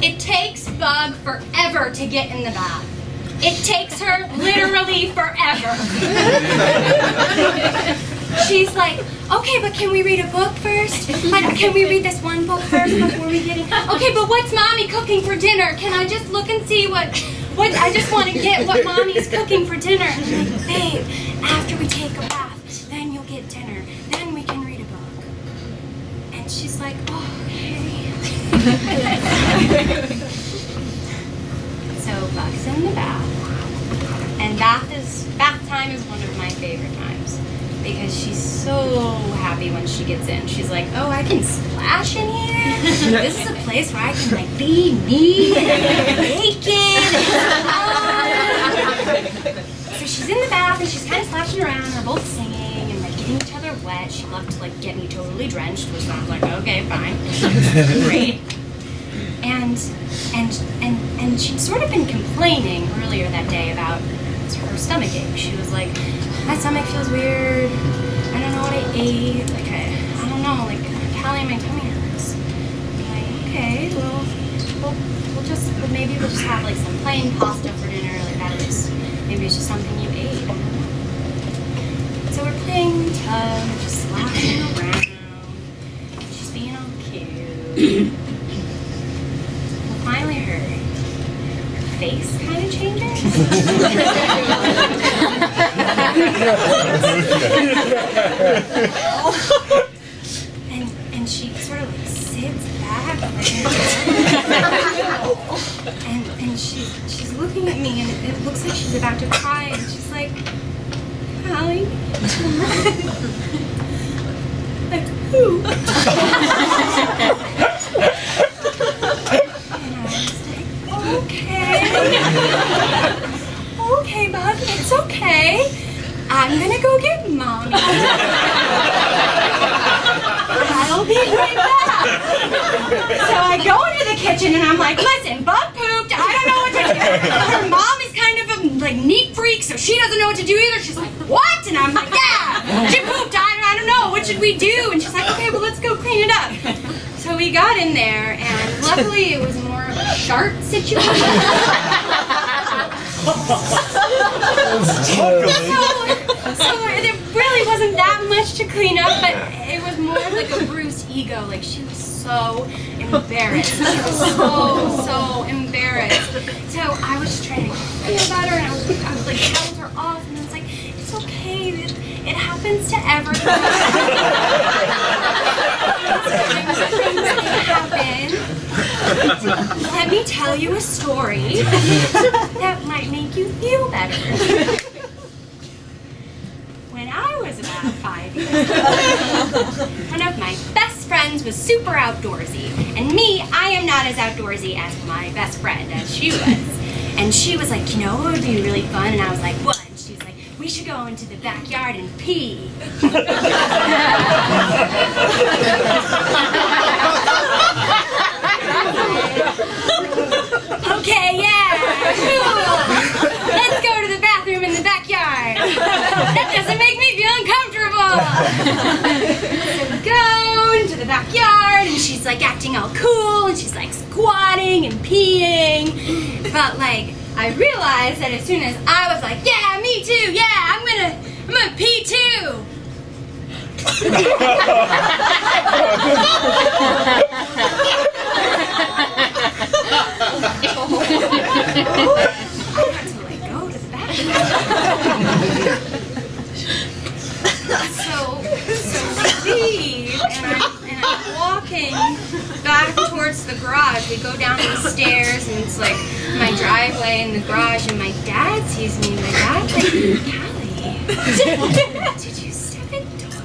It takes Bug forever to get in the bath. It takes her literally forever. She's like, okay, but can we read a book first? Like, can we read this one book first before we get in? Okay, but what's mommy cooking for dinner? Can I just look and see what, what, I just want to get what mommy's cooking for dinner. And I'm like, babe, after we take a bath, then you'll get dinner. Then we can read a book. And she's like, oh, okay. so Bug's in the bath. And bath is, bath time is one of my favorite times because she's so happy when she gets in. She's like, oh, I can splash in here. This is a place where I can like be me, naked. so she's in the bath and she's kind of splashing around. We're both singing and like getting each other wet. She loved to like get me totally drenched, which I was like, okay, fine, great. And and and and she'd sort of been complaining earlier that day about her stomach ache. She was like, my stomach feels weird. I don't know what I ate. Like, I, I don't know. Like, Kalli, my tummy hurts. I'm like, okay, well, we'll, we'll just, well, maybe we'll just have like some plain pasta for dinner. Like, that is, maybe it's just something you ate. So we're playing we're just laughing around. She's being all cute. well, finally, her, her face kind of changes. and and she sort of sits back and and she she's looking at me and it, it looks like she's about to cry and she's like, Hallie. like who? okay. Okay, bud, it's okay. I'm gonna go get mommy. I'll be right back. So I go into the kitchen and I'm like, listen, Bug pooped. I don't know what to do. Her mom is kind of a like neat freak, so she doesn't know what to do either. She's like, what? And I'm like, yeah, she pooped. I, I don't know. What should we do? And she's like, okay, well, let's go clean it up. So we got in there, and luckily it was more of a sharp situation. So, there really wasn't that much to clean up, but it was more like a bruised ego. Like she was so embarrassed. She was so, so embarrassed. So I was just trying to feel about her, and I was, I was like, held her off, and I was like, it's okay. It, it happens to everyone. Let me tell you a story that might make you feel better. When I was about five years old, one of my best friends was super outdoorsy. And me, I am not as outdoorsy as my best friend, as she was. And she was like, you know what would be really fun? And I was like, what? And she's like, we should go into the backyard and pee. okay, yeah, cool. Let's go to the bathroom in the backyard. That doesn't make me feel uncomfortable. So we go into the backyard, and she's like acting all cool, and she's like squatting and peeing. But like, I realized that as soon as I was like, yeah, me too, yeah, I'm gonna, I'm gonna pee too. so, so we leave, and I'm, and I'm walking back towards the garage. We go down the stairs, and it's like my driveway and the garage, and my dad sees me. My dad's like, Kalli, did you step in dog.